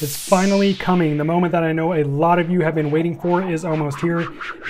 It's finally coming. The moment that I know a lot of you have been waiting for is almost here.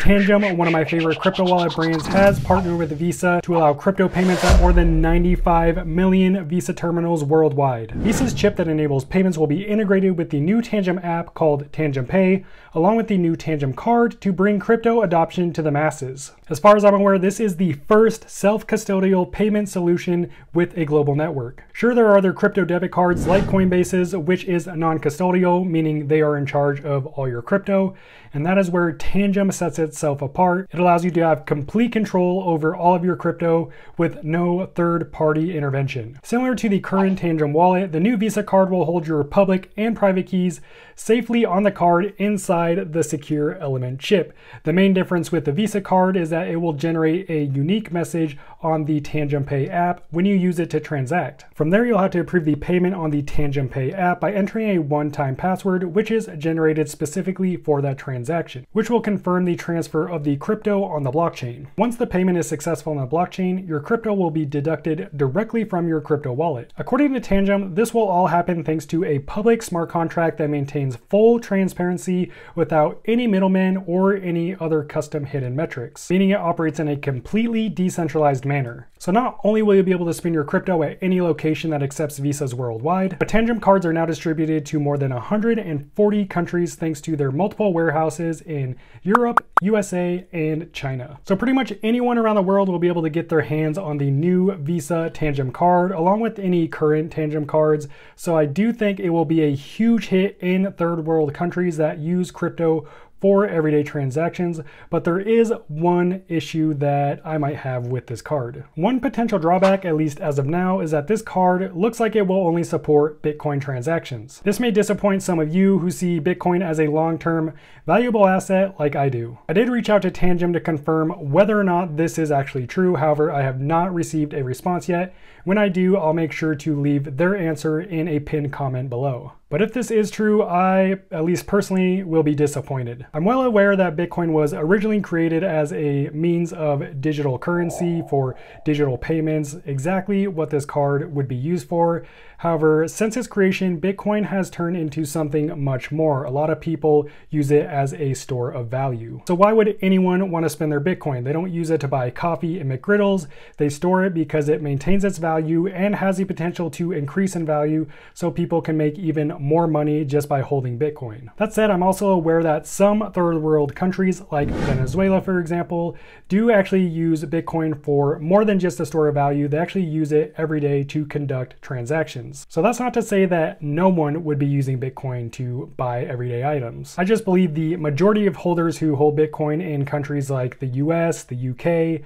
Tangem, one of my favorite crypto wallet brands, has partnered with Visa to allow crypto payments at more than 95 million Visa terminals worldwide. Visa's chip that enables payments will be integrated with the new Tangem app called Tangem Pay, along with the new Tangem card to bring crypto adoption to the masses. As far as I'm aware, this is the first self-custodial payment solution with a global network. Sure, there are other crypto debit cards like Coinbase's, which is non-custodial custodial, meaning they are in charge of all your crypto. And that is where Tangem sets itself apart. It allows you to have complete control over all of your crypto with no third party intervention. Similar to the current Tangem wallet, the new Visa card will hold your public and private keys safely on the card inside the secure element chip. The main difference with the Visa card is that it will generate a unique message on the Tangem Pay app when you use it to transact. From there, you'll have to approve the payment on the Tangem Pay app by entering a one-time password, which is generated specifically for that transaction, which will confirm the transfer of the crypto on the blockchain. Once the payment is successful on the blockchain, your crypto will be deducted directly from your crypto wallet. According to Tangem, this will all happen thanks to a public smart contract that maintains full transparency without any middlemen or any other custom hidden metrics, meaning it operates in a completely decentralized manner. So not only will you be able to spend your crypto at any location that accepts visas worldwide, but Tangem cards are now distributed to more than 140 countries thanks to their multiple warehouses in Europe, USA, and China. So pretty much anyone around the world will be able to get their hands on the new Visa Tangem card along with any current Tangem cards. So I do think it will be a huge hit in third world countries that use crypto for everyday transactions, but there is one issue that I might have with this card. One potential drawback, at least as of now, is that this card looks like it will only support Bitcoin transactions. This may disappoint some of you who see Bitcoin as a long-term valuable asset like I do. I did reach out to Tangem to confirm whether or not this is actually true, however, I have not received a response yet. When I do, I'll make sure to leave their answer in a pinned comment below. But if this is true, I, at least personally, will be disappointed. I'm well aware that Bitcoin was originally created as a means of digital currency for digital payments, exactly what this card would be used for. However, since its creation, Bitcoin has turned into something much more. A lot of people use it as a store of value. So why would anyone want to spend their Bitcoin? They don't use it to buy coffee and McGriddles. They store it because it maintains its value and has the potential to increase in value so people can make even more money just by holding Bitcoin. That said, I'm also aware that some third world countries like Venezuela, for example, do actually use Bitcoin for more than just a store of value. They actually use it every day to conduct transactions. So that's not to say that no one would be using Bitcoin to buy everyday items. I just believe the majority of holders who hold Bitcoin in countries like the US, the UK,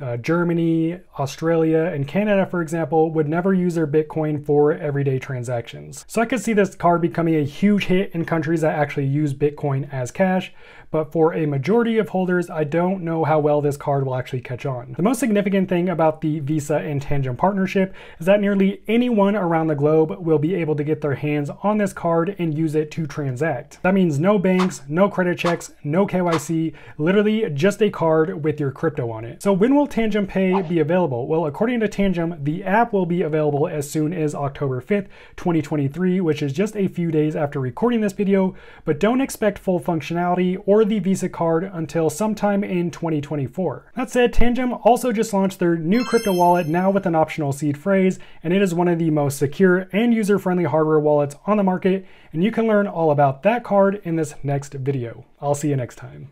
uh, Germany, Australia, and Canada, for example, would never use their Bitcoin for everyday transactions. So I could see this card becoming a huge hit in countries that actually use Bitcoin as cash, but for a majority of holders, I don't know how well this card will actually catch on. The most significant thing about the Visa and Tangem partnership is that nearly anyone around the globe will be able to get their hands on this card and use it to transact. That means no banks, no credit checks, no KYC, literally just a card with your crypto on it. So when will Tangem Pay be available? Well, according to Tangem, the app will be available as soon as October 5th, 2023, which is just a few days after recording this video, but don't expect full functionality or the Visa card until sometime in 2024. That said, Tangem also just launched their new crypto wallet now with an optional seed phrase, and it is one of the most secure and user-friendly hardware wallets on the market, and you can learn all about that card in this next video. I'll see you next time.